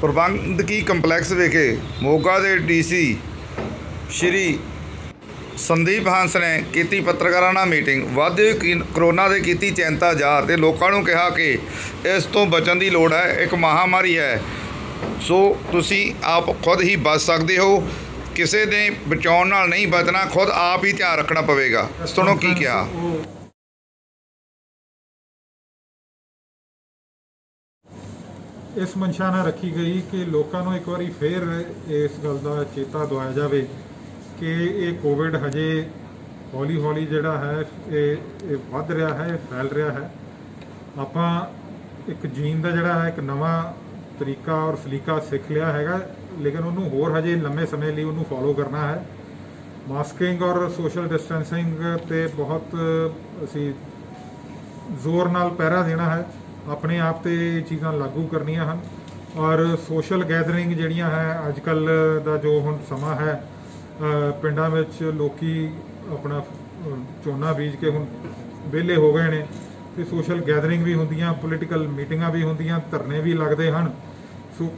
ਪ੍ਰਬੰਧਕੀ ਕੰਪਲੈਕਸ ਵਿਖੇ ਮੋਗਾ ਦੇ ਡੀਸੀ ਸ਼੍ਰੀ ਸੰਦੀਪ ਹੰਸ ਨੇ ਕੀਤੀ ਪੱਤਰਕਾਰਾਂ ਨਾਲ ਮੀਟਿੰਗ। ਵਾਧੇ ਕੀ- ਕਰੋਨਾ ਦੇ ਕੀਤੀ ਚਿੰਤਾ ਜ਼ਾਹਰ ਤੇ ਲੋਕਾਂ ਨੂੰ ਕਿਹਾ ਕਿ ਇਸ ਤੋਂ ਬਚਣ ਦੀ ਲੋੜ ਹੈ, ਇੱਕ ਮਹਾਮਾਰੀ ਹੈ। ਸੋ ਤੁਸੀਂ ਆਪ ਖੁਦ ਹੀ ਬਚ ਸਕਦੇ ਹੋ। ਕਿਸੇ ਦੇ ਬਚਾਉਣ ਨਾਲ ਨਹੀਂ ਬਚਣਾ, ਖੁਦ ਆਪ ਹੀ ਧਿਆਨ ਰੱਖਣਾ ਪਵੇਗਾ। ਸੁਣੋ ਕੀ ਕਿਹਾ? ਇਸ ਮਨਸ਼ਾ ਨਾਲ ਰੱਖੀ ਗਈ ਕਿ ਲੋਕਾਂ ਨੂੰ ਇੱਕ ਵਾਰੀ ਫੇਰ ਇਸ ਗੱਲ ਦਾ ਚੇਤਾ ਦਵਾਇਆ ਜਾਵੇ ਕਿ ਇਹ ਕੋਵਿਡ ਹਜੇ ਹੌਲੀ ਹੌਲੀ ਜਿਹੜਾ ਹੈ, ਇਹ ਇਹ ਵੱਧ ਰਿਹਾ ਹੈ, ਇਹ ਫੈਲ ਰਿਹਾ ਹੈ। ਆਪਾਂ ਇੱਕ ਜੀਨ ਦਾ ਜਿਹੜਾ ਹੈ, ਇੱਕ ਨਵਾਂ ਤਰੀਕਾ ਔਰ ਸਲੀਕਾ ਸਿੱਖ ਲਿਆ ਹੈਗਾ, ਲੇਕਿਨ ਉਹਨੂੰ ਹੋਰ ਹਜੇ ਲੰਮੇ ਸਮੇਂ ਲਈ ਉਹਨੂੰ ਫੋਲੋ ਕਰਨਾ ਹੈ। ਮਾਸਕਿੰਗ ਔਰ ਸੋਸ਼ਲ ਡਿਸਟੈਂਸਿੰਗ ਤੇ ਬਹੁਤ ਅਸੀਂ ਜ਼ੋਰ ਨਾਲ ਪਹਿਰਾ ਦੇਣਾ ਹੈ। ਆਪਣੇ ਆਪ ਤੇ ਇਹ ਚੀਜ਼ਾਂ ਲਾਗੂ ਕਰਨੀਆਂ ਹਨ। ਔਰ ਸੋਸ਼ਲ ਗੈਦਰਿੰਗ ਜਿਹੜੀਆਂ ਹੈ ਅੱਜ ਕੱਲ ਦਾ ਜੋ ਹੁਣ ਸਮਾਂ ਹੈ ਪਿੰਡਾਂ ਵਿੱਚ ਲੋਕੀ ਆਪਣਾ ਅ, ਝੋਨਾ ਬੀਜ ਕੇ ਹੁਣ ਵਿਹਲੇ ਹੋ ਗਏ ਨੇ। ਤੇ ਸੋਸ਼ਲ ਗੈਦਰਿੰਗ ਵੀ ਹੁੰਦੀਆਂ ਪੋਲੀਟੀਕਲ ਮੀਟਿੰਗਾਂ ਵੀ ਹੁੰਦੀਆਂ ਧਰਨੇ ਵੀ ਲੱਗਦੇ ਹਨ। ਸੋ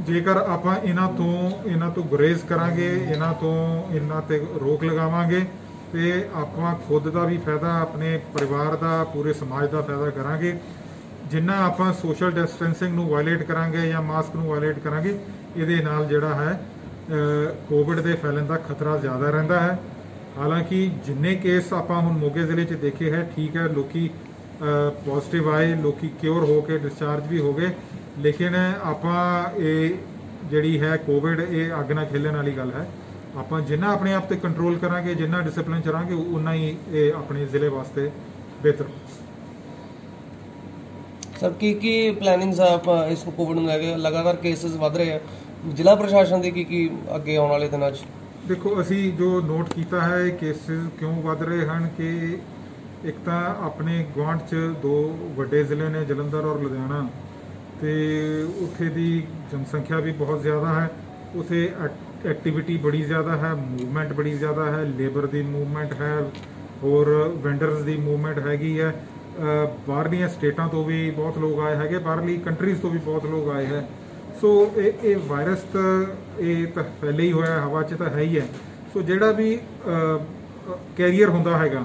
ਜੇਕਰ ਆਪਾਂ ਇਹਨਾਂ ਤੋਂ ਇਹਨਾਂ ਤੋਂ ਗੁਰੇਜ਼ ਕਰਾਂਗੇ ਇਹਨਾਂ ਤੋਂ ਇਹਨਾਂ ਤੇ ਰੋਕ ਲਗਾਵਾਂਗੇ ਤੇ ਆਪਾਂ ਖੁਦ ਦਾ ਵੀ ਫਾਇਦਾ ਆਪਣੇ ਪਰਿਵਾਰ ਦਾ ਪੂਰੇ ਸਮਾਜ ਦਾ ਫਾਇਦਾ ਕਰਾਂਗੇ। ਜਿੰਨਾ ਆਪਾਂ ਸੋਸ਼ਲ ਡਿਸਟੈਂਸਿੰਗ ਨੂੰ ਵਾਇਲੇਟ ਕਰਾਂਗੇ ਜਾਂ ਮਾਸਕ ਨੂੰ ਵਾਇਲੇਟ ਕਰਾਂਗੇ, ਇਹਦੇ ਨਾਲ ਜਿਹੜਾ ਹੈ ਕੋਵਿਡ ਦੇ ਫੈਲਣ ਦਾ ਖਤਰਾ ਜ਼ਿਆਦਾ ਰਹਿੰਦਾ ਹੈ। ਹਾਲਾਂਕਿ ਜਿੰਨੇ ਕੇਸ ਆਪਾਂ ਹੁਣ ਮੋਗੇ ਜ਼ਿਲ੍ਹੇ 'ਚ ਦੇਖੇ ਹੈ, ਠੀਕ ਹੈ, ਲੋਕੀ ਪੋਜ਼ਿਟਿਵ ਆਏ, ਲੋਕੀ ਕਿਉਰ ਹੋ ਕੇ ਡਿਸਚਾਰਜ ਵੀ ਹੋ ਗਏ, ਲੇਕਿਨ ਆਪਾਂ ਇਹ ਜਿਹੜੀ ਹੈ ਕੋਵਿਡ ਇਹ ਅੱਗ ਨਾਲ ਖੇਲਣ ਵਾਲੀ ਗੱਲ ਹੈ। ਆਪਾਂ ਜਿੰਨਾ ਆਪਣੇ ਆਪ ਤੇ ਕੰਟਰੋਲ ਕਰਾਂਗੇ, ਜਿੰਨਾ ਡਿਸਪਲਿਨ ਚ ਉਨਾ ਹੀ ਇਹ ਆਪਣੇ ਜ਼ਿਲ੍ਹੇ ਵਾਸਤੇ ਬਿਹਤਰ ਸਰ, ਕੀ ਕੀ ਪਲੈਨਿੰਗਸ ਆ ਆਪਾਂ ਇਸ ਕੋਵਿਡ ਨੂੰ ਲੈ ਕੇ? ਲਗਾਤਾਰ ਕੇਸਸ ਵੱਧ ਰਹੇ ਆ। ਜ਼ਿਲ੍ਹਾ ਪ੍ਰਸ਼ਾਸਨ ਦੀ ਕੀ ਕੀ ਅੱਗੇ ਆਉਣ ਵਾਲੇ ਦਿਨਾਂ 'ਚ? ਦੇਖੋ, ਅਸੀਂ ਜੋ ਨੋਟ ਕੀਤਾ ਹੈ, ਇਹ ਕੇਸਿਸ ਕਿਉਂ ਵੱਧ ਰਹੇ ਹਨ ਕਿ ਇੱਕ ਤਾਂ ਆਪਣੇ ਗੁਆਂਢ 'ਚ ਦੋ ਵੱਡੇ ਜ਼ਿਲ੍ਹੇ ਨੇ, ਜਲੰਧਰ ਔਰ ਲੁਧਿਆਣਾ। ਤੇ ਉੱਥੇ ਦੀ ਜਨਸੰਖਿਆ ਵੀ ਬਹੁਤ ਜ਼ਿਆਦਾ ਹੈ। ਉਥੇ ਐਕਟੀਵਿਟੀ ਬੜੀ ਜ਼ਿਆਦਾ ਹੈ ਮੂਵਮੈਂਟ ਬੜੀ ਜ਼ਿਆਦਾ ਹੈ ਲੇਬਰ ਦੀ ਮੂਵਮੈਂਟ ਹੈ, ਹੋਰ ਵੈਂਡਰਸ ਦੀ ਮੂਵਮੈਂਟ ਹੈਗੀ ਹੈ। ਬਾਹਰਲੀਆਂ ਸਟੇਟਾਂ ਤੋਂ ਵੀ ਬਹੁਤ ਲੋਕ ਆਏ ਹੈਗੇ, ਬਾਹਰਲੀ ਕੰਟਰੀਜ਼ ਤੋਂ ਵੀ ਬਹੁਤ ਲੋਕ ਆਏ ਹੈ। ਸੋ ਇਹ ਇਹ ਵਾਇਰਸ ਤਾਂ, ਇਹ ਤਾਂ ਫੈਲੇ ਹੀ ਹੋਇਆ, ਹਵਾ 'ਚ ਤਾਂ ਹੈ ਹੀ ਹੈ। ਸੋ ਜਿਹੜਾ ਵੀ ਕੈਰੀਅਰ ਹੁੰਦਾ ਹੈਗਾ,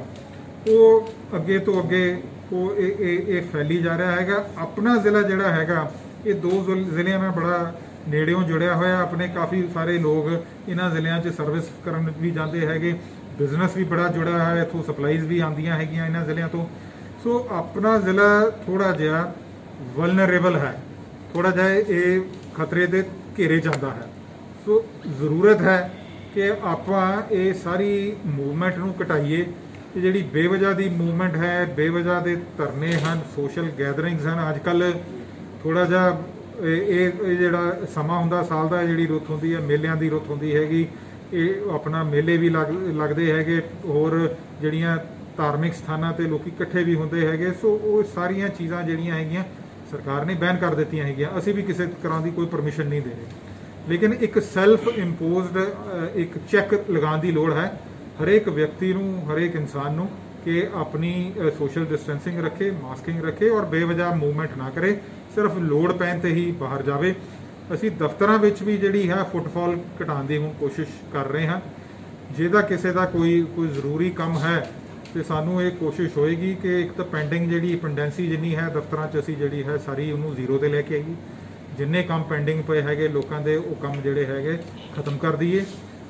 ਉਹ ਅੱਗੇ ਤੋਂ ਅੱਗੇ, ਉਹ, ਇਹ ਇਹ ਇਹ ਫੈਲੀ ਜਾ ਰਿਹਾ ਹੈਗਾ। ਆਪਣਾ ਜ਼ਿਲ੍ਹਾ ਜਿਹੜਾ ਹੈਗਾ, ਇਹ ਦੋ ਜ਼ਿਲ- ਜ਼ਿਲ੍ਹਿਆਂ ਨਾਲ ਬੜਾ ਨੇੜਿਓਂ ਜੁੜਿਆ ਹੋਇਆ, ਆਪਣੇ ਕਾਫੀ ਸਾਰੇ ਲੋਕ ਇਹਨਾਂ ਜ਼ਿਲ੍ਹਿਆਂ 'ਚ ਸਰਵਿਸ ਕਰਨ ਵੀ ਜਾਂਦੇ ਹੈਗੇ। ਬਿਜ਼ਨਸ ਵੀ ਬੜਾ ਜੁੜਿਆ ਹੋਇਆ, ਇੱਥੋਂ ਸਪਲਾਈਜ਼ ਵੀ ਆਉਂਦੀਆਂ ਹੈਗੀਆਂ ਇਹਨਾਂ ਜ਼ਿਲ੍ਹਿਆਂ ਤੋਂ। ਸੋ ਆਪਣਾ ਜ਼ਿਲ੍ਹਾ ਥੋੜਾ ਜਿਹਾ ਵਲਨਰੇਬਲ ਹੈ। ਥੋੜਾ ਜਿਹਾ ਇਹ ਖਤਰੇ ਦੇ ਘੇਰੇ ਜਾਂਦਾ ਹੈ। ਸੋ ਜ਼ਰੂਰਤ ਹੈ ਕਿ ਆਪਾਂ ਇਹ ਸਾਰੀ ਮੂਵਮੈਂਟ ਨੂੰ ਘਟਾਈਏ। ਇਹ ਜਿਹੜੀ ਬੇਵਜ੍ਹਾ ਦੀ ਮੂਵਮੈਂਟ ਹੈ, ਬੇਵਜ੍ਹਾ ਦੇ ਧਰਨੇ ਹਨ ਸੋਸ਼ਲ ਗੈਦਰਿੰਗਸ ਹਨ। ਅੱਜ ਕੱਲ ਥੋੜਾ ਜਿਹਾ ਇਹ ਇਹ ਜਿਹੜਾ ਸਮਾਂ ਹੁੰਦਾ, ਸਾਲ ਦਾ ਜਿਹੜੀ ਰੁੱਤ ਹੁੰਦੀ ਹੈ, ਮੇਲਿਆਂ ਦੀ ਰੁੱਤ ਹੁੰਦੀ ਹੈਗੀ। ਇਹ ਆਪਣਾ ਮੇਲੇ ਵੀ ਲੱਗ- ਲੱਗਦੇ ਹੈਗੇ। ਹੋਰ ਜਿਹੜੀਆਂ ਧਾਰਮਿਕ ਸਥਾਨਾਂ ਤੇ ਲੋਕੀ ਇਕੱਠੇ ਵੀ ਹੁੰਦੇ ਹੈਗੇ, ਸੋ ਉਹ ਸਾਰੀਆਂ ਚੀਜ਼ਾਂ ਜਿਹੜੀਆਂ ਹੈਗੀਆਂ ਸਰਕਾਰ ਨੇ ਬੈਨ ਕਰ ਦਿੱਤੀਆਂ ਹੈਗੀਆਂ, ਅਸੀਂ ਵੀ ਕਿਸੇ ਤਰ੍ਹਾਂ ਦੀ ਕੋਈ ਪਰਮਿਸ਼ਨ ਨਹੀਂ ਦੇ ਰਹੇ। ਲੇਕਿਨ ਇੱਕ ਸੈਲਫ ਇੰਪੋਜ਼ਡ ਇੱਕ ਚੈੱਕ ਲਗਾਉਣ ਦੀ ਲੋੜ ਹੈ ਹਰੇਕ ਵਿਅਕਤੀ ਨੂੰ, ਹਰੇਕ ਇਨਸਾਨ ਨੂੰ ਕਿ ਆਪਣੀ ਸੋਸ਼ਲ ਡਿਸਟੈਂਸਿੰਗ ਰੱਖੇ ਮਾਸਕਿੰਗ ਰੱਖੇ ਔਰ ਬੇਵਜ੍ਹਾ ਮੂਵਮੈਂਟ ਨਾ ਕਰੇ, ਸਿਰਫ ਲੋੜ ਪੈਣ ਤੇ ਹੀ ਬਾਹਰ ਜਾਵੇ। ਅਸੀਂ ਦਫ਼ਤਰਾਂ ਵਿੱਚ ਵੀ ਜਿਹੜੀ ਹੈ ਫੁੱਟਫਾਲ ਘਟਾਉਣ ਦੀ ਹੁਣ ਕੋਸ਼ਿਸ਼ ਕਰ ਰਹੇ ਹਾਂ। ਜਿਹਦਾ ਕਿਸੇ ਦਾ ਕੋਈ ਕੋਈ ਜ਼ਰੂਰੀ ਕੰਮ ਹੈ ਤੇ ਸਾਨੂੰ ਇਹ ਕੋਸ਼ਿਸ਼ ਹੋਏਗੀ ਕਿ ਇੱਕ ਤਾਂ ਪੈਂਡਿੰਗ ਜਿਹੜੀ ਪੈਂਡੈਂਸੀ ਜਿੰਨੀ ਹੈ ਦਫ਼ਤਰਾਂ 'ਚ ਅਸੀਂ ਜਿਹੜੀ ਹੈ ਸਾਰੀ ਉਹਨੂੰ ਜ਼ੀਰੋ ਤੇ ਲੈ ਕੇ ਆਈਏ। ਜਿੰਨੇ ਕੰਮ ਪੈਂਡਿੰਗ ਪਏ ਹੈਗੇ ਲੋਕਾਂ ਦੇ, ਉਹ ਕੰਮ ਜਿਹੜੇ ਹੈਗੇ ਖਤਮ ਕਰ ਦਈਏ।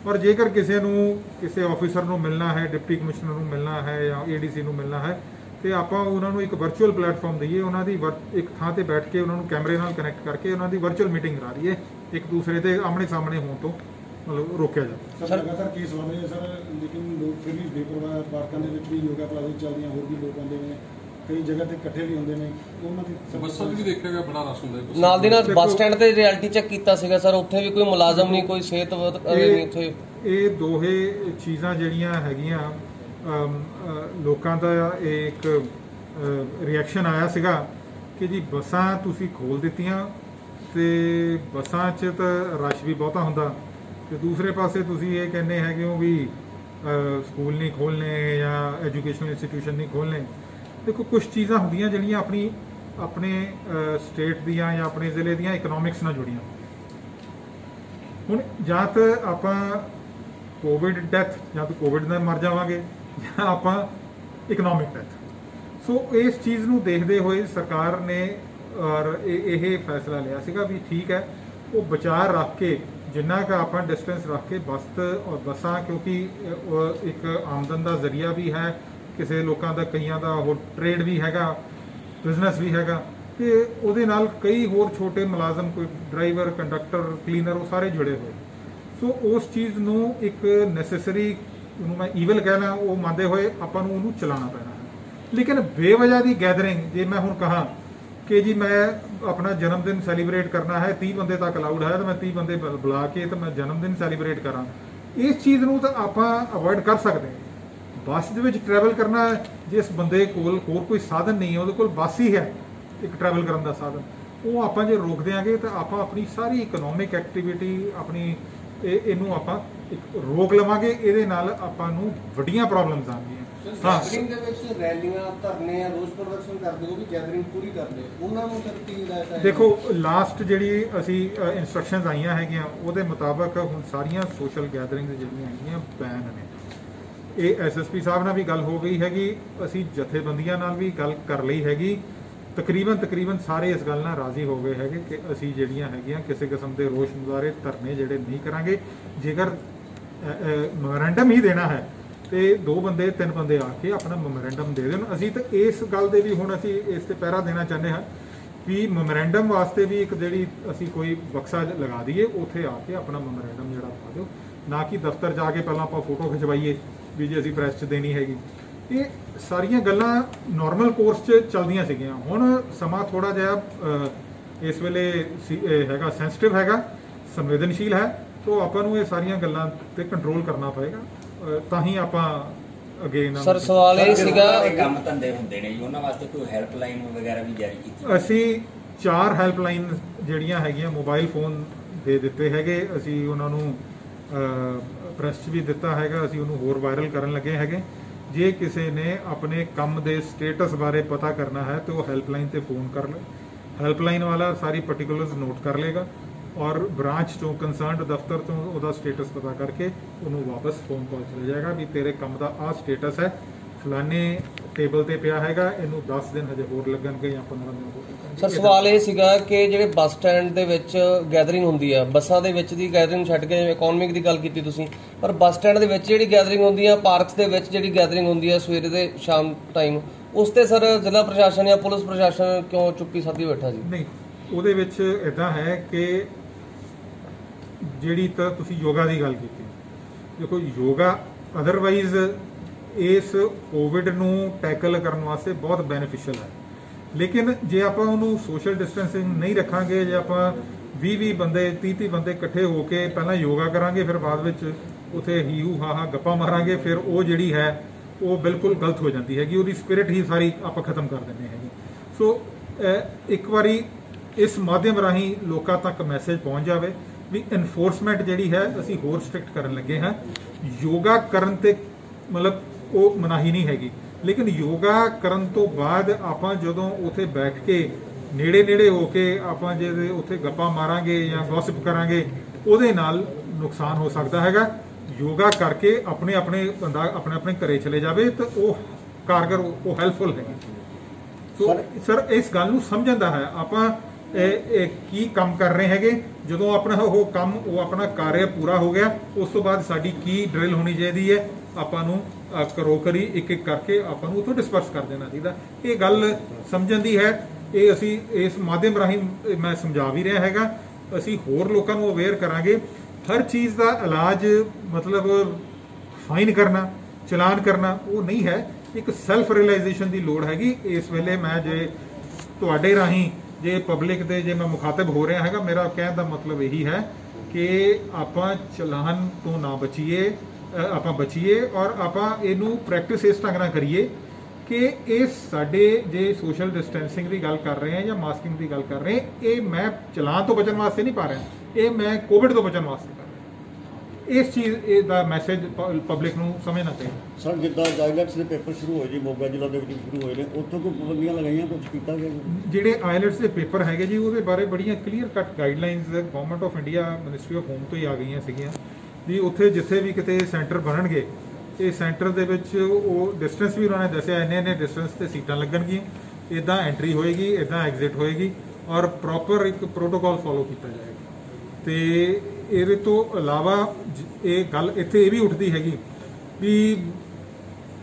ਔਰ ਜੇਕਰ ਕਿਸੇ ਨੂੰ, ਕਿਸੇ ਆਫੀਸਰ ਨੂੰ ਮਿਲਣਾ ਹੈ ਡਿਪਟੀ ਕਮਿਸ਼ਨਰ ਨੂੰ ਮਿਲਣਾ ਹੈ ਜਾਂ ਏਡੀਸੀ ਨੂੰ ਮਿਲਣਾ ਹੈ, ਤੇ ਆਪਾਂ ਉਹਨਾਂ ਨੂੰ ਇੱਕ ਵਰਚੁਅਲ ਪਲੇਟਫਾਰਮ ਦਈਏ, ਉਹਨਾਂ ਦੀ ਵਰ- ਇੱਕ ਥਾਂ ਤੇ ਬੈਠ ਕੇ ਉਹਨਾਂ ਨੂੰ ਕੈਮਰੇ ਨਾਲ ਕਨੈਕਟ ਕਰਕੇ ਉਹਨਾਂ ਦੀ ਵਰਚੁਅਲ ਮੀਟਿੰਗ ਕਰਾ ਦਈਏ, ਇੱਕ ਦੂਸਰੇ ਦੇ ਆਮਣੇ ਸਾਹਮਣੇ ਹੋਣ ਤੋਂ। ਮਤਲਬ ਰੋਕਿਆ ਜਾਵੇ ਸਰ ਲਗਾਤਾਰ ਕੇਸ ਵਧ ਰਹੇ ਆ ਸਰ ਲੇਕਿਨ ਲੋਕ ਫਿਰ ਵੀ ਬੇਪਰਵਾਹ ਪਾਰਕਾਂ ਦੇ ਵਿੱਚ ਵੀ ਯੋਗਾ ਕਲਾਸਿਸ ਚੱਲਦੀਆਂ ਹੋਰ ਵੀ ਲੋਕ ਆਉਂਦੇ ਨੇ ਕਈ ਜਗ੍ਹਾ ਤੇ ਇਕੱਠੇ ਵੀ ਹੁੰਦੇ ਨੇ ਉਹਨਾਂ ਦੀ ਸਰ- ਬੱਸਾਂ 'ਚ ਵੀ ਦੇਖਿਆ ਗਿਆ ਬੜਾ ਰਸ਼ ਹੁੰਦਾ ਹੈ ਬੱਸਾਂ ਨਾਲ ਦੀ ਨਾਲ ਦੇਖੋ- ਬੱਸ ਸਟੈਂਡ ਤੇ ਰਿਐਲਿਟੀ ਚੈੱਕ ਕੀਤਾ ਸੀਗਾ ਸਰ ਉੱਥੇ ਵੀ ਕੋਈ ਮੁਲਾਜ਼ਮ ਨਹੀਂ ਕੋਈ ਸਿਹਤ ਅਧਿਕਾਰੀ ਨਹੀਂ ਉੱਥੇ। ਇਹ ਦੋਹੇ ਚੀਜ਼ਾਂ ਜਿਹੜੀਆਂ ਹੈਗੀਆਂ ਲੋਕਾਂ ਦਾ ਇਹ ਇੱਕ ਰਿਐਕਸ਼ਨ ਆਇਆ ਸੀਗਾ ਕਿ ਜੀ ਬੱਸਾਂ ਤੁਸੀਂ ਖੋਲ ਦਿੱਤੀਆਂ ਤੇ ਬੱਸਾਂ 'ਚ ਤਾਂ ਰਸ਼ ਵੀ ਬਹੁਤਾ ਹੁੰਦਾ। ਤੇ ਦੂਸਰੇ ਪਾਸੇ ਤੁਸੀਂ ਇਹ ਕਹਿੰਦੇ ਹੈਗੇ ਹੋ ਵੀ ਸਕੂਲ ਨਹੀਂ ਖੋਲਨੇ ਜਾਂ ਐਜੂਕੇਸ਼ਨਲ ਇੰਸਟੀਟਿਊਸ਼ਨ ਨਹੀਂ ਖੋਲਨੇ ਦੇਖੋ ਕੁਝ ਚੀਜ਼ਾਂ ਹੁੰਦੀਆਂ ਜਿਹੜੀਆਂ ਆਪਣੀ, ਆਪਣੇ ਸਟੇਟ ਦੀਆਂ ਜਾਂ ਆਪਣੇ ਜ਼ਿਲ੍ਹੇ ਦੀਆਂ ਇਕਨੋਮਿਕਸ ਨਾਲ ਜੁੜੀਆਂ। ਹੁਣ ਜਾਂ ਤਾਂ ਆਪਾਂ ਕੋਵਿਡ ਡੈਥ ਜਾਂ ਤਾਂ ਕੋਵਿਡ ਨਾਲ ਮਰ ਜਾਵਾਂਗੇ ਜਾਂ ਆਪਾਂ ਇਕਨੋਮਿਕ ਡੈਥ ਸੋ ਇਸ ਚੀਜ਼ ਨੂੰ ਦੇਖਦੇ ਹੋਏ ਸਰਕਾਰ ਨੇ ਔਰ ਇਹ ਇਹ ਫੈਸਲਾ ਲਿਆ ਸੀਗਾ ਵੀ ਠੀਕ ਹੈ, ਉਹ ਵਿਚਾਰ ਰੱਖ ਕੇ ਜਿੰਨਾ ਕੁ ਆਪਾਂ ਡਿਸਟੈਂਸ ਰੱਖ ਕੇ ਬਸਤ ਔਰ ਬੱਸਾਂ, ਕਿਉਂਕਿ ਇੱਕ ਆਮਦਨ ਦਾ ਜ਼ਰੀਆ ਵੀ ਹੈ, ਕਿਸੇ ਲੋਕਾਂ ਦਾ, ਕਈਆਂ ਦਾ ਹੋਰ ਟ੍ਰੇਡ ਵੀ ਹੈਗਾ ਬਿਜ਼ਨਸ ਵੀ ਹੈਗਾ, ਤੇ ਉਹਦੇ ਨਾਲ ਕਈ ਹੋਰ ਛੋਟੇ ਮੁਲਾਜ਼ਮ, ਕੋਈ ਡਰਾਈਵਰ ਕੰਡਕਟਰ ਕਲੀਨਰ ਉਹ ਸਾਰੇ ਜੁੜੇ ਹੋਏ। ਸੋ ਉਸ ਚੀਜ਼ ਨੂੰ ਇੱਕ ਨੈਸੈਸਰੀ ਉਹਨੂੰ ਮੈਂ ਈਵਲ ਕਹਿਣਾ, ਉਹ ਮੰਨਦੇ ਹੋਏ ਆਪਾਂ ਨੂੰ ਉਹਨੂੰ ਚਲਾਉਣਾ ਪੈਣਾ ਹੈ। ਲੇਕਿਨ ਬੇਵਜ੍ਹਾ ਦੀ ਗੈਦਰਿੰਗ ਜੇ ਮੈਂ ਹੁਣ ਕਹਾ ਕਿ ਜੀ ਮੈਂ ਆਪਣਾ ਜਨਮ ਦਿਨ ਸੈਲੀਬ੍ਰੇਟ ਕਰਨਾ ਹੈ 30 ਬੰਦੇ ਤੱਕ ਅਲਾਉਡ ਹੈ, ਤਾਂ ਮੈਂ 30 ਬੰਦੇ ਬੁਲਾ ਕੇ ਤਾਂ ਮੈਂ ਜਨਮ ਦਿਨ ਸੈਲੀਬ੍ਰੇਟ ਕਰਾਂ। ਇਸ ਚੀਜ਼ ਨੂੰ ਤਾਂ ਆਪਾਂ ਅਵੋਇਡ ਕਰ ਸਕਦੇ ਹਾਂ। ਬੱਸ ਦੇ ਵਿੱਚ ਟਰੈਵਲ ਕਰਨਾ ਜਿਸ ਬੰਦੇ ਕੋਲ ਹੋਰ ਕੋਈ ਸਾਧਨ ਨਹੀਂ ਹੈ, ਉਹਦੇ ਕੋਲ ਬੱਸ ਹੀ ਹੈ, ਇੱਕ ਟਰੈਵਲ ਕਰਨ ਦਾ ਸਾਧਨ। ਉਹ ਆਪਾਂ ਜੇ ਰੋਕ ਦਿਆਂਗੇ, ਤਾਂ ਆਪਾਂ ਆਪਣੀ ਸਾਰੀ ਇਕਨੋਮਿਕ ਐਕਟੀਵਿਟੀ ਆਪਣੀ ਇਹ ਇਹਨੂੰ ਆਪਾਂ ਇੱਕ ਰੋਕ ਲਵਾਂਗੇ, ਇਹਦੇ ਨਾਲ ਆਪਾਂ ਨੂੰ ਵੱਡੀਆਂ ਪ੍ਰੋਬਲਮਸ ਆਉਣਗੀਆਂ। ਗੈਦਰਿੰਗ ਦੇ ਵਿੱਚ ਰੈਲੀਆਂ ਧਰਨੇ ਆ ਰੋਸ ਪ੍ਰਦਰਸ਼ਨ ਕਰਦੇ ਉਹ ਵੀ ਗੈਦਰਿੰਗ ਪੂਰੀ ਕਰਦੇ ਉਹਨਾਂ ਨੂੰ ਫਿਰ ਕੀ ਹਦਾਇਤ ਹੈ? ਦੇਖੋ ਲਾਸਟ ਜਿਹੜੀ ਅਸੀਂ ਇਨਸਟਰਕਸ਼ਨਸ ਆਈਆਂ ਹੈਗੀਆਂ ਉਹਦੇ ਮੁਤਾਬਕ ਹੁਣ ਸਾਰੀਆਂ ਸੋਸ਼ਲ ਗੈਦਰਿੰਗਸ ਜਿਹੜੀਆਂ ਹੈਗੀਆਂ ਬੈਨ ਨੇ। ਇਹ ਐਸਐਸਪੀ ਸਾਹਿਬ ਨਾਲ ਵੀ ਗੱਲ ਹੋ ਗਈ ਹੈਗੀ ਅਸੀਂ ਜਥੇਬੰਦੀਆਂ ਨਾਲ ਵੀ ਗੱਲ ਕਰ ਲਈ ਹੈਗੀ। ਤਕਰੀਬਨ ਤਕਰੀਬਨ ਸਾਰੇ ਇਸ ਗੱਲ ਨਾਲ ਰਾਜ਼ੀ ਹੋ ਗਏ ਹੈਗੇ ਕਿ ਅਸੀਂ ਜਿਹੜੀਆਂ ਹੈਗੀਆਂ ਕਿਸੇ ਕਿਸਮ ਦੇ ਰੋਸ਼ ਮੁਜ਼ਾਹਰੇ ਧਰਨੇ ਜਿਹੜੇ ਨਹੀਂ ਕਰਾਂਗੇ। ਜੇਕਰ ਮੈਮੋਰੈਂਡਮ ਹੀ ਦੇਣਾ ਹੈ ਤੇ ਦੋ ਬੰਦੇ, ਤਿੰਨ ਬੰਦੇ ਆ ਕੇ ਆਪਣਾ ਮੈਮੋਰੈਂਡਮ ਦੇ ਦੇਣ। ਅਸੀਂ ਤਾਂ ਇਸ ਗੱਲ ਦੇ ਵੀ ਹੁਣ ਅਸੀਂ ਇਸ ਤੇ ਪਹਿਰਾ ਦੇਣਾ ਚਾਹੁੰਦੇ ਹਾਂ ਵੀ ਮੈਮੋਰੈਂਡਮ ਵਾਸਤੇ ਵੀ ਇੱਕ ਜਿਹੜੀ ਅਸੀਂ ਕੋਈ ਬਕਸਾ ਲਗਾ ਦਈਏ, ਉੱਥੇ ਆ ਕੇ ਆਪਣਾ ਮੈਮੋਰੈਂਡਮ ਜਿਹੜਾ ਪਾ ਦਿਓ। ਨਾ ਕਿ ਦਫ਼ਤਰ ਜਾ ਕੇ ਪਹਿਲਾਂ ਆਪਾਂ ਫੋਟੋ ਖਿਚਵਾਈਏ ਵੀ ਜੇ ਅਸੀਂ ਪ੍ਰੈਸ 'ਚ ਦੇਣੀ ਹੈਗੀ। ਇਹ ਸਾਰੀਆਂ ਗੱਲਾਂ ਨਾਰਮਲ ਕੋਰਸ 'ਚ ਚੱਲਦੀਆਂ ਸੀਗੀਆਂ। ਹੁਣ ਸਮਾਂ ਥੋੜਾ ਜਿਹਾ ਇਸ ਵੇਲੇ ਸੀ- ਹੈਗਾ ਸੈਂਸਿਟਿਵ ਹੈਗਾ, ਸੰਵੇਦਨਸ਼ੀਲ ਹੈ। ਤੋਂ ਆਪਾਂ ਨੂੰ ਇਹ ਸਾਰੀਆਂ ਗੱਲਾਂ ਤੇ ਕੰਟਰੋਲ ਕਰਨਾ ਪਏਗਾ। ਤਾਂ ਹੀ ਆਪਾਂ ਅੱਗੇ ਇਹਨਾਂ ਸਰ ਨੂੰ ਸਵਾਲ ਇਹ ਸੀਗਾ ਦੇ ਕੰਮ ਧੰਦੇ ਹੁੰਦੇ ਨੇ ਜੀ ਉਹਨਾਂ ਵਾਸਤੇ ਕੋਈ ਹੈਲਪਲਾਈਨ ਵਗੈਰਾ ਵੀ ਜਾਰੀ ਕੀਤੀ ਅਸੀਂ ਚਾਰ ਹੈਲਪਲਾਈਨ ਜਿਹੜੀਆਂ ਹੈਗੀਆਂ ਮੋਬਾਈਲ ਫੋਨ ਦੇ ਦਿੱਤੇ ਹੈਗੇ। ਅਸੀਂ ਉਹਨਾਂ ਨੂੰ ਪ੍ਰੈਸ 'ਚ ਵੀ ਦਿੱਤਾ ਹੈਗਾ। ਅਸੀਂ ਉਹਨੂੰ ਹੋਰ ਵਾਇਰਲ ਕਰਨ ਲੱਗੇ ਹੈਗੇ। ਜੇ ਕਿਸੇ ਨੇ ਆਪਣੇ ਕੰਮ ਦੇ ਸਟੇਟਸ ਬਾਰੇ ਪਤਾ ਕਰਨਾ ਹੈ ਤੇ ਉਹ ਹੈਲਪਲਾਈਨ ਤੇ ਫੋਨ ਕਰ ਲੈ ਹੈਲਪਲਾਈਨ ਵਾਲਾ ਸਾਰੀ ਪਾਰਟਿਕੂਲਰਸ ਨੋਟ ਕਰ ਲੇਗਾ ਔਰ ਬ੍ਰਾਂਚ ਤੋਂ ਕੰਸਰਨਡ ਦਫ਼ਤਰ ਤੋਂ ਉਹਦਾ ਸਟੇਟਸ ਪਤਾ ਕਰਕੇ ਉਹਨੂੰ ਵਾਪਸ ਫੋਨ ਕਾਲ ਚਲਾ ਜਾਏਗਾ ਵੀ ਤੇਰੇ ਕੰਮ ਦਾ ਆਹ ਸਟੇਟਸ ਹੈ। ਫਲਾਣੇ ਟੇਬਲ ਤੇ ਪਿਆ ਹੈਗਾ ਇਹਨੂੰ 10 ਦਿਨ ਹਜੇ ਹੋਰ ਲੱਗਣਗੇ ਜਾਂ 15 ਦਿਨ ਹੋਰ ਸਰ ਸਵਾਲ ਇਹ ਸੀਗਾ ਕਿ ਜਿਹੜੇ ਬੱਸ ਸਟੈਂਡ ਦੇ ਵਿੱਚ ਗੈਦਰਿੰਗ ਹੁੰਦੀ ਆ ਬੱਸਾਂ ਦੇ ਵਿੱਚ ਦੀ ਗੈਦਰਿੰਗ ਛੱਡ ਕੇ ਜਿਵੇਂ ਇਕਨੋਮਿਕ ਦੀ ਗੱਲ ਕੀਤੀ ਤੁਸੀਂ ਪਰ ਬੱਸ ਸਟੈਂਡ ਦੇ ਵਿੱਚ ਜਿਹੜੀ ਗੈਦਰਿੰਗ ਹੁੰਦੀ ਆ ਪਾਰਕਸ ਦੇ ਵਿੱਚ ਜਿਹੜੀ ਗੈਦਰਿੰਗ ਹੁੰਦੀ ਆ ਸਵੇਰੇ ਤੇ ਸ਼ਾਮ ਟਾਈਮ ਉਸ ਤੇ ਸਰ ਜ਼ਿਲ੍ਹਾ ਪ੍ਰਸ਼ਾਸਨ ਜਾਂ ਪੁਲਿਸ ਪ੍ਰਸ਼ਾਸਨ ਕਿਉਂ ਚੁੱਪੀ ਸਾਧੀ ਬੈਠਾ ਜੀ? ਨਹੀਂ ਉਹਦੇ ਵਿੱਚ ਇਦਾਂ ਹੈ ਕਿ ਜਿਹੜੀ ਤਾਂ ਤੁਸੀਂ ਯੋਗਾ ਦੀ ਗੱਲ ਕੀਤੀ। ਦੇਖੋ, ਯੋਗਾ ਅਦਰਵਾਈਜ਼ ਇਸ ਕੋਵਿਡ ਨੂੰ ਟੈਕਲ ਕਰਨ ਵਾਸਤੇ ਬਹੁਤ ਬੈਨੀਫੀਸ਼ੀਅਲ ਹੈ। ਲੇਕਿਨ ਜੇ ਆਪਾਂ ਉਹਨੂੰ ਸੋਸ਼ਲ ਡਿਸਟੈਂਸਿੰਗ ਨਹੀਂ ਰੱਖਾਂਗੇ, ਜੇ ਆਪਾਂ 20 20 ਬੰਦੇ 30 30 ਬੰਦੇ ਇਕੱਠੇ ਹੋ ਕੇ ਪਹਿਲਾਂ ਯੋਗਾ ਕਰਾਂਗੇ, ਫਿਰ ਬਾਅਦ ਵਿੱਚ ਉਥੇ ਹੀ ਹੂ ਹਾ ਹਾ ਗੱਪਾਂ ਮਾਰਾਂਗੇ, ਫਿਰ ਉਹ ਜਿਹੜੀ ਹੈ, ਉਹ ਬਿਲਕੁਲ ਗਲਤ ਹੋ ਜਾਂਦੀ ਹੈਗੀ। ਉਹਦੀ ਸਪਿਰਿਟ ਹੀ ਸਾਰੀ ਆਪਾਂ ਖਤਮ ਕਰ ਦਿੰਦੇ ਹੈਗੇ। ਸੋ ਇੱਕ ਵਾਰੀ ਇਸ ਮਾਧਿਅਮ ਰਾਹੀਂ ਲੋਕਾਂ ਤੱਕ ਮੈਸੇਜ ਪਹੁੰਚ ਜਾਵੇ। ਵੀ ਐਨਫੋਰਸਮੈਂਟ ਜਿਹੜੀ ਹੈ ਅਸੀਂ ਹੋਰ ਸਟ੍ਰਿਕਟ ਕਰਨ ਲੱਗੇ ਹਾਂ। ਯੋਗਾ ਕਰਨ ਤੇ ਮਤਲਬ ਉਹ ਮਨਾਹੀ ਨਹੀਂ ਹੈਗੀ। ਲੇਕਿਨ ਯੋਗਾ ਕਰਨ ਤੋਂ ਬਾਅਦ ਆਪਾਂ ਜਦੋਂ ਉਥੇ ਬੈਠ ਕੇ ਨੇੜੇ ਨੇੜੇ ਹੋ ਕੇ ਆਪਾਂ ਜੇ ਉਥੇ ਗੱਪਾਂ ਮਾਰਾਂਗੇ ਜਾਂ ਗੌਸਿਪ ਕਰਾਂਗੇ ਉਹਦੇ ਨਾਲ ਨੁਕਸਾਨ ਹੋ ਸਕਦਾ ਹੈਗਾ। ਯੋਗਾ ਕਰਕੇ ਆਪਣੇ ਆਪਣੇ ਬੰਦਾ ਆਪਣੇ ਆਪਣੇ ਘਰੇ ਚਲੇ ਜਾਵੇ ਤਾਂ ਉਹ ਕਾਰਗਰ ਉਹ ਹੈਲਪਫੁਲ ਹੈਗੀ। ਸੋ ਸਰ ਇਸ ਗੱਲ ਨੂੰ ਸਮਝਣ ਦਾ ਹੈ। ਆਪਾਂ ਇਹ ਕੀ ਕੰਮ ਕਰ ਰਹੇ ਹੈਗੇ? ਜਦੋਂ ਆਪਣਾ ਉਹ ਕੰਮ ਉਹ ਆਪਣਾ ਕਾਰਜ ਪੂਰਾ ਹੋ ਗਿਆ ਉਸ ਤੋਂ ਬਾਅਦ ਸਾਡੀ ਕੀ ਡਰਿਲ ਹੋਣੀ ਚਾਹੀਦੀ ਹੈ? ਆਪਾਂ ਨੂੰ ਅ, ਕਰੋ ਇੱਕ ਇੱਕ ਕਰਕੇ ਆਪਾਂ ਨੂੰ ਉਥੋਂ ਡਿਸਪਰਸ ਕਰ ਦੇਣਾ ਚਾਹੀਦਾ। ਇਹ ਗੱਲ ਸਮਝਣ ਦੀ ਹੈ। ਇਹ ਅਸੀਂ ਇਸ ਮਾਧਿਅਮ ਰਾਹੀਂ ਮੈਂ ਸਮਝਾ ਵੀ ਰਿਹਾ ਹੈਗਾ। ਅਸੀਂ ਹੋਰ ਲੋਕਾਂ ਨੂੰ ਅਵੇਅਰ ਕਰਾਂਗੇ। ਹਰ ਚੀਜ਼ ਦਾ ਇਲਾਜ ਮਤਲਬ ਫਾਈਨ ਕਰਨਾ ਚਲਾਨ ਕਰਨਾ ਉਹ ਨਹੀਂ ਹੈ। ਇੱਕ ਸੈਲਫ ਰਿਅਲਾਈਜੇਸ਼ਨ ਦੀ ਲੋੜ ਹੈਗੀ। ਇਸ ਵੇਲੇ ਮੈਂ ਜੇ ਤੁਹਾਡੇ ਰਾਹੀਂ ਜੇ ਪਬਲਿਕ ਦੇ ਜੇ ਮੈਂ ਮੁਖਾਤਬ ਹੋ ਰਿਹਾ ਹੈਗਾ, ਮੇਰਾ ਕਹਿਣ ਦਾ ਮਤਲਬ ਇਹੀ ਹੈ ਕਿ ਆਪਾਂ ਚਲਾਨ ਤੋਂ ਨਾ ਬਚੀਏ ਆਪਾਂ ਬਚੀਏ ਔਰ ਆਪਾਂ ਇਹਨੂੰ ਪ੍ਰੈਕਟਿਸ ਇਸ ਢੰਗ ਨਾਲ ਕਰੀਏ ਕਿ ਇਹ ਸਾਡੇ ਜੇ ਸੋਸ਼ਲ ਡਿਸਟੈਂਸਿੰਗ ਦੀ ਗੱਲ ਕਰ ਰਹੇ ਹਾਂ ਜਾਂ ਮਾਸਕਿੰਗ ਦੀ ਗੱਲ ਕਰ ਰਹੇ ਇਹ ਮੈਂ ਚਲਾਨ ਤੋਂ ਬਚਣ ਵਾਸਤੇ ਨਹੀਂ ਪਾ ਰਿਹਾ। ਇਹ ਮੈਂ ਕੋਵਿਡ ਤੋਂ ਬਚਣ ਵਾਸਤੇ ਕਰ ਰਿਹਾ। ਇਸ ਚੀਜ਼ ਦਾ ਮੈਸੇਜ ਪਬਲਿਕ ਨੂੰ ਸਮਝਣਾ ਚਾਹੀਦਾ। ਸਰ ਜਿੱਦਾਂ ਗਾਈਡਲਾਈਨਸ ਦੇ ਪੇਪਰ ਸ਼ੁਰੂ ਹੋਏ ਜੀ ਮੋਗਾ ਜ਼ਿਲ੍ਹਾ ਦੇ ਵਿੱਚ ਸ਼ੁਰੂ ਹੋਏ ਨੇ ਉੱਥੋਂ ਕੋਈ ਪਾਬੰਦੀਆਂ ਲਗਾਈਆਂ ਕੁਝ ਕੀਤਾ ਗਿਆ? ਜਿਹੜੇ ਆਇਲਟਸ ਦੇ ਪੇਪਰ ਹੈਗੇ ਜੀ ਉਹਦੇ ਬਾਰੇ ਬੜੀਆਂ clear cut guidelines government of India ministry of home ਤੋਂ ਹੀ ਆ ਗਈਆਂ ਸੀਗੀਆਂ। ਵੀ ਉੱਥੇ ਜਿੱਥੇ ਵੀ ਕਿਤੇ ਸੈਂਟਰ ਬਣਨਗੇ ਇਹ ਸੈਂਟਰ ਦੇ ਵਿੱਚ ਉਹ ਡਿਸਟੈਂਸ ਵੀ ਉਹਨਾਂ ਨੇ ਦੱਸਿਆ ਇੰਨੇ ਇੰਨੇ ਡਿਸਟੈਂਸ ਤੇ ਸੀਟਾਂ ਲੱਗਣਗੀਆਂ। ਇਦਾਂ ਐਂਟਰੀ ਹੋਏਗੀ ਇਦਾਂ ਐਗਜ਼ਿਟ ਹੋਏਗੀ ਔਰ ਪ੍ਰੋਪਰ ਇੱਕ ਪ੍ਰੋਟੋਕਾਲ ਫੋਲੋ ਕੀਤਾ ਜਾਏਗਾ। ਤੇ ਇਹਦੇ ਤੋਂ ਇਲਾਵਾ ਜ- ਇਹ ਗੱਲ ਇੱਥੇ ਇਹ ਵੀ ਉੱਠਦੀ ਹੈਗੀ ਵੀ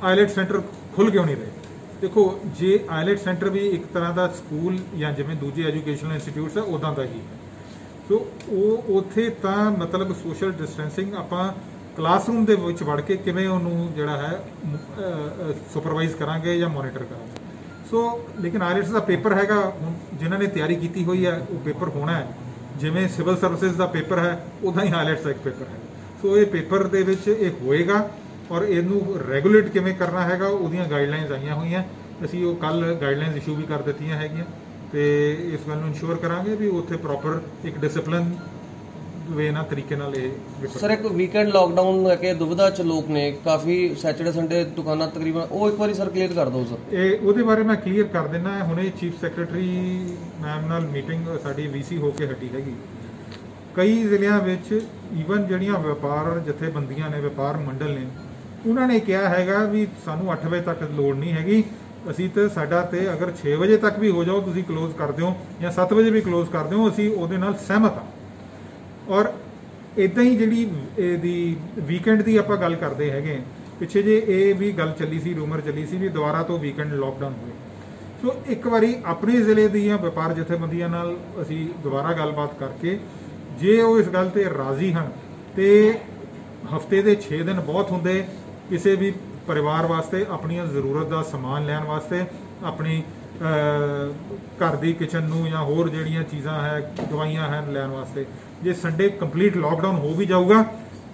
ਆਇਲਟ ਸੈਂਟਰ ਖੁੱਲ ਕਿਉਂ ਨਹੀਂ ਰਹੇ? ਦੇਖੋ, ਜੇ ਆਇਲਟ ਸੈਂਟਰ ਵੀ ਇੱਕ ਤਰ੍ਹਾਂ ਦਾ ਸਕੂਲ ਜਾਂ ਜਿਵੇਂ ਦੂਜੇ ਐਜੂਕੇਸ਼ਨਲ ਇੰਸਟੀਟਿਊਟਸ ਆ ਉਦਾਂ ਦਾ ਹੀ। ਹੈ ਸੋ ਉਹ, ਉੱਥੇ ਤਾਂ ਮਤਲਬ ਸੋਸ਼ਲ ਡਿਸਟੈਂਸਿੰਗ ਆਪਾਂ ਕਲਾਸਰੂਮ ਦੇ ਵਿੱਚ ਵੜ ਕੇ ਕਿਵੇਂ ਉਹਨੂੰ ਜਿਹੜਾ ਹੈ ਸੁਪਰਵਾਈਜ਼ ਕਰਾਂਗੇ ਜਾਂ ਮੋਨੀਟਰ ਕਰਾਂਗੇ? ਸੋ ਲੇਕਿਨ ਆਇਲਟਸ ਦਾ ਪੇਪਰ ਹੈਗਾ, ਹੁਣ ਜਿਨ੍ਹਾਂ ਨੇ ਤਿਆਰੀ ਕੀਤੀ ਹੋਈ ਹੈ, ਉਹ ਪੇਪਰ ਹੋਣਾ ਹੈ। ਜਿਵੇਂ ਸਿਵਲ ਸਰਵਿਸਿਜ਼ ਦਾ ਪੇਪਰ ਹੈ ਉਦਾਂ ਹੀ ਆਇਲਟਸ ਦਾ ਇੱਕ ਪੇਪਰ ਹੈ। ਸੋ ਇਹ ਪੇਪਰ ਦੇ ਵਿੱਚ ਇਹ ਹੋਏਗਾ ਔਰ ਇਹਨੂੰ ਰੈਗੂਲੇਟ ਕਿਵੇਂ ਕਰਨਾ ਹੈਗਾ, ਉਹਦੀਆਂ ਗਾਈਡਲਾਈਨਸ ਆਈਆਂ ਹੋਈਆਂ। ਅਸੀਂ ਉਹ ਕੱਲ ਗਾਈਡਲਾਈਨਸ ਇਸ਼ੂ ਵੀ ਕਰ ਦਿੱਤੀਆਂ ਹੈਗੀਆਂ। ਤੇ ਇਸ ਗੱਲ ਨੂੰ ਇਨਸ਼ੋਰ ਕਰਾਂਗੇ ਵੀ ਉੱਥੇ ਪ੍ਰੋਪਰ ਇੱਕ ਡਿਸਪਲਿਨ ਵੇ ਨਾਲ ਤਰੀਕੇ ਨਾਲ ਇਹ ਸਰ ਇੱਕ ਵੀਕਐਂਡ ਲਾਕਡਾਊਨ ਲੈ ਕੇ ਦੁਬਿਧਾ ਚ ਲੋਕ ਨੇ ਕਾਫੀ ਸੈਚਰਡੇ ਸੰਡੇ ਦੁਕਾਨਾਂ ਤਕਰੀਬਨ ਉਹ ਇੱਕ ਵਾਰੀ ਸਰ ਕਲੀਅਰ ਕਰ ਦਿਓ ਸਰ ਇਹ ਉਹਦੇ ਬਾਰੇ ਮੈਂ ਕਲੀਅਰ ਕਰ ਦਿੰਦਾ ਹੁਣੇ ਚੀਫ ਸੈਕਟਰੀ ਮੈਮ ਨਾਲ ਮੀਟਿੰਗ ਸਾਡੀ ਵੀਸੀ ਹੋ ਕੇ ਹਟੀ ਹੈਗੀ। ਕਈ ਜ਼ਿਲ੍ਹਿਆਂ ਵਿੱਚ ਈਵਨ ਜਿਹੜੀਆਂ ਵਪਾਰ ਜਥੇਬੰਦੀਆਂ ਨੇ ਵਪਾਰ ਮੰਡਲ ਨੇ ਉਹਨਾਂ ਨੇ ਕਿਹਾ ਹੈਗਾ ਵੀ ਸਾਨੂੰ 8 ਵਜੇ ਤੱਕ ਲੋੜ ਨਹੀਂ ਹੈਗੀ। ਅਸੀਂ ਤੇ ਸਾਡਾ ਤੇ ਅਗਰ 6 ਵਜੇ ਤੱਕ ਵੀ ਹੋ ਜਾਓ ਤੁਸੀਂ ਕਲੋਜ਼ ਕਰ ਦਿਓ ਜਾਂ 7 ਵਜੇ ਵੀ ਕਲੋਜ਼ ਕਰ ਦਿਓ ਅਸੀਂ ਉਹਦੇ ਨਾਲ ਸਹਿਮਤ ਹਾਂ। ਔਰ ਇਦਾਂ ਹੀ ਜਿਹੜੀ ਇਹਦੀ ਵੀਕਐਂਡ ਦੀ ਆਪਾਂ ਗੱਲ ਕਰਦੇ ਹੈਗੇ, ਪਿੱਛੇ ਜੇ ਇਹ ਵੀ ਗੱਲ ਚੱਲੀ ਸੀ ਰੂਮਰ ਚੱਲੀ ਸੀ ਵੀ ਦੁਬਾਰਾ ਤੋਂ ਵੀਕਐਂਡ ਲੋਕਡਾਊਨ ਹੋਵੇ। ਸੋ ਇੱਕ ਵਾਰੀ ਆਪਣੇ ਜ਼ਿਲ੍ਹੇ ਦੀਆਂ ਵਪਾਰ ਜਥੇਬੰਦੀਆਂ ਨਾਲ ਅਸੀਂ ਦੁਬਾਰਾ ਗੱਲਬਾਤ ਕਰਕੇ, ਜੇ ਉਹ ਇਸ ਗੱਲ ਤੇ ਰਾਜ਼ੀ ਹਨ, ਤੇ ਹਫ਼ਤੇ ਦੇ 6 ਦਿਨ ਬਹੁਤ ਹੁੰਦੇ, ਕਿਸੇ ਵੀ ਪਰਿਵਾਰ ਵਾਸਤੇ, ਆਪਣੀਆਂ ਜ਼ਰੂਰਤ ਦਾ ਸਮਾਨ ਲੈਣ ਵਾਸਤੇ, ਆਪਣੀ ਘਰ ਦੀ ਕਿਚਨ ਨੂੰ ਜਾਂ ਹੋਰ ਜਿਹੜੀਆਂ ਚੀਜ਼ਾਂ ਹੈ, ਦਵਾਈਆਂ ਹਨ ਲੈਣ ਵਾਸਤੇ। ਜੇ ਸੰਡੇ ਕੰਪਲੀਟ ਲਾਕਡਾਊਨ ਹੋ ਵੀ ਜਾਊਗਾ,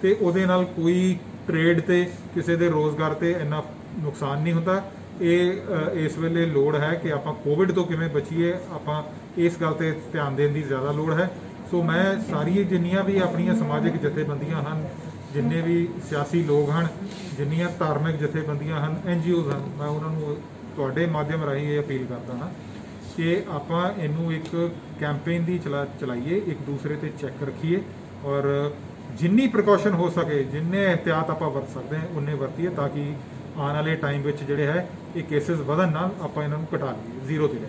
ਤੇ ਉਹਦੇ ਨਾਲ ਕੋਈ ਟ੍ਰੇਡ ਤੇ ਕਿਸੇ ਦੇ ਰੋਜ਼ਗਾਰ ਤੇ ਇੰਨਾ ਨੁਕਸਾਨ ਨਹੀਂ ਹੁੰਦਾ। ਇਹ ਇਸ ਵੇਲੇ ਲੋੜ ਹੈ ਕਿ ਆਪਾਂ ਕੋਵਿਡ ਤੋਂ ਕਿਵੇਂ ਬਚੀਏ, ਆਪਾਂ ਇਸ ਗੱਲ ਤੇ ਧਿਆਨ ਦੇਣ ਦੀ ਜ਼ਿਆਦਾ ਲੋੜ ਹੈ। ਸੋ ਮੈਂ ਸਾਰੀ ਜਿੰਨੀਆਂ ਵੀ ਆਪਣੀਆਂ ਸਮਾਜਿਕ ਜਥੇਬੰਦੀਆਂ ਹਨ, ਜਿੰਨੇ ਵੀ ਸਿਆਸੀ ਲੋਕ ਹਨ, ਜਿੰਨੀਆਂ ਧਾਰਮਿਕ ਜਥੇਬੰਦੀਆਂ ਹਨ ਐਨਜੀਓਜ਼ ਹਨ, ਮੈਂ ਉਹਨਾਂ ਨੂੰ ਤੁਹਾਡੇ ਮਾਧਿਅਮ ਰਾਹੀਂ ਇਹ ਅਪੀਲ ਕਰਦਾ ਹਾਂ ਕਿ ਆਪਾਂ ਇਹਨੂੰ ਇੱਕ ਕੈਂਪੇਨ ਦੀ ਚਲਾ ਚਲਾਈਏ, ਇੱਕ ਦੂਸਰੇ ਤੇ ਚੈੱਕ ਰੱਖੀਏ ਔਰ ਜਿੰਨੀ ਪ੍ਰੀਕਾਸ਼ਨ ਹੋ ਸਕੇ, ਜਿੰਨੇ ਇhtiyat ਆਪਾਂ ਵਰਤ ਸਕਦੇ ਹਾਂ, ਉਨੇ ਵਰਤੀਏ ਤਾਂ ਕਿ ਆਉਣ ਵਾਲੇ ਟਾਈਮ ਵਿੱਚ ਜਿਹੜੇ ਹੈ, ਇਹ ਕੇਸਿਸ ਵਧਣ ਨਾਲ ਆਪਾਂ ਇਹਨਾਂ ਨੂੰ ਘਟਾ ਲਈਏ ਜ਼ੀਰੋ ਤੇ ਲੈ